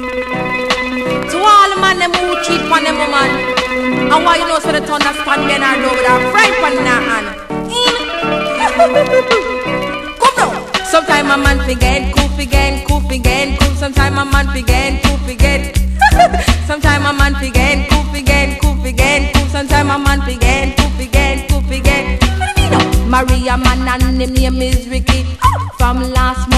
To all the man them who cheat on them woman. And why you know so the thunder stand then I know with a fry pan in her hand. Mm. Come now. Sometime a man forget, cool forget, cool forget, cool. Sometime a man forget, cool forget. Sometime a man forget, cool forget, cool forget, cool. Sometime a man forget, cool forget, cool forget. Maria man and him name is Ricky. From last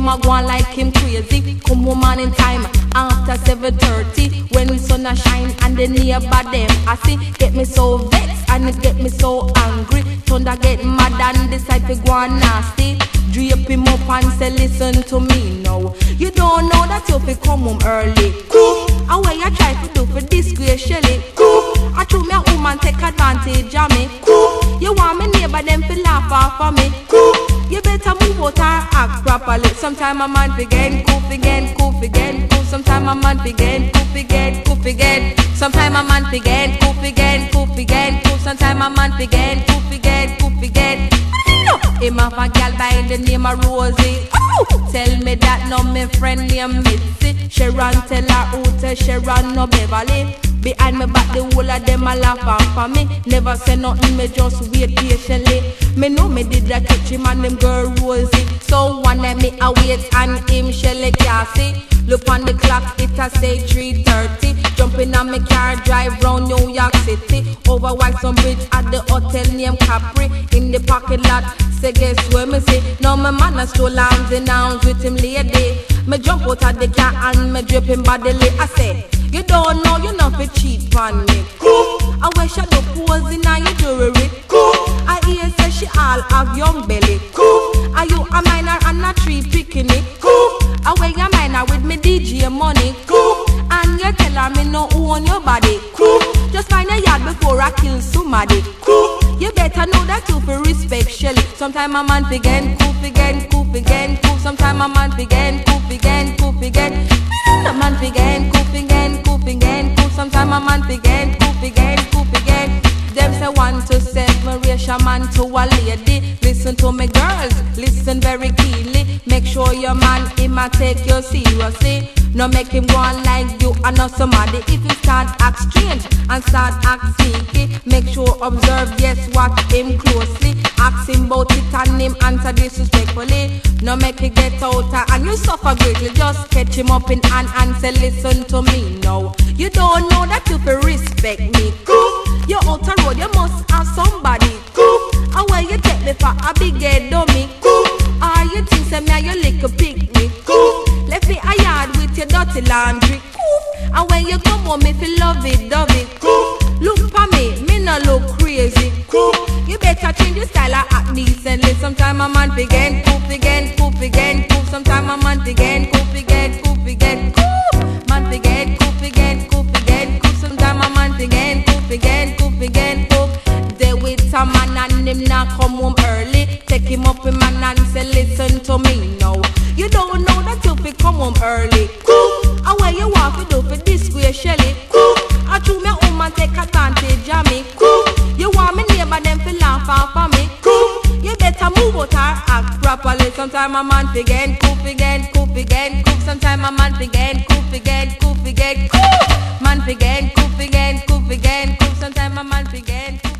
him a go on like him crazy. Come woman in time after 7:30 when the sun a shine and the neighbor them I see get me so vexed and it get me so angry. Thunder get mad and decide to go on nasty. Drape him up and say listen to me now. You don't know that you fi come home early. Cool. And what you try to do for disgrace Shelly. Cool. I true me a woman take advantage of me. Cool. You want me neighbor them fi laugh off of me. Cool. You better move out and act properly. Sometime a man forget, cool forget, cool forget, cool. Sometime a man forget, cool forget, cool forget. Sometime a man forget, cool forget, cool forget, cool. Sometime a man forget, cool forget, cool forget. Him have a gal by the name of Rosie. Oh, tell me that no me friend named Mitzi. Sharon tell her who tell Sharon no Beverly. Behind me back the whole of them a laugh off for me. Never say nothing, me just wait patiently. Me know me did that catch him and them girl Rosie. So one of me a wait and him Shelly Cassie. Look on the clock, it a say 3.30 Jump in on me car, drive round New York City. Over Whitestone Bridge at the hotel named Capri. In the parking lot, say guess where me see Now my man a stroll arms and arms with him lady. Me jump out of the car and me drip him bodily. I say, you don't know you not fi cheat on me. Cool, I wish I do pose in your jewelry. Cool, I hear say she all have young belly. Cool, are you a minor and a tree picking it? Cool, I wear your minor with me own your body. Cool, just find a yard before I kill somebody. Cool, you better know that you fi respect Shelly Sometime a man forget, cool forget, cool forget, cool. Sometime a man forget, cool forget, cool forget. A man forget, cool forget, cool forget, cool. Sometime a man forget, cool forget, cool forget. Them say one to separation man to a lady. Listen to me girls, listen very keenly. Make sure your man him a take you seriously. No make him go on like you and not somebody. If you start act strange and start act sneaky, make sure observe yes watch him closely. Ask him about it and him answer disrespectfully. No make it get out and you suffer greatly. Just catch him up in hand and say listen to me now. You don't know that you feel respect me. Cool. You out a road, you must have somebody. Cool. And where you take me for a big head dummy. Cool. Or you think say me a your little picnic. Dirty laundry. Cool. And when you come home, me feel love it, love it. Cool. Look for me, me no look crazy. Cool. You better change your style and act decently. Sometime a man forget, cool again, cool again, cool. Sometime a man forget, cool forget, cool forget, cool. Man forget, cool again, cool again, cool. Sometime a man forget, cool again, cool again, cool. They with a man and him not come home early. Take him up in man and say, listen to me now. You don't know that you fi come home early tell it. Cook, I chew me home and take advantage of me. Cool, you want me neighbor them fi laugh out for me. Cool, you better move out or act properly. Sometime a man fi get cook, fi get cook, fi get cook. Sometime a man fi get cook, fi get cook, fi get cook. Man fi get cook, fi get cook, fi get cook. Sometime a man fi get.